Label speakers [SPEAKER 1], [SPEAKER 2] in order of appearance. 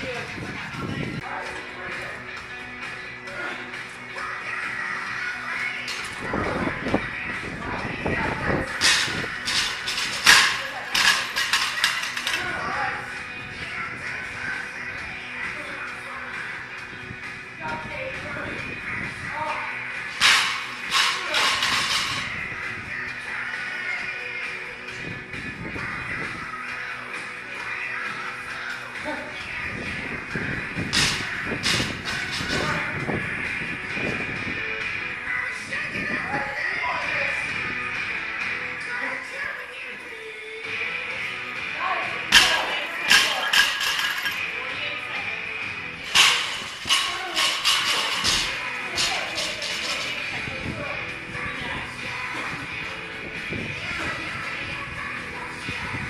[SPEAKER 1] Good. Yeah.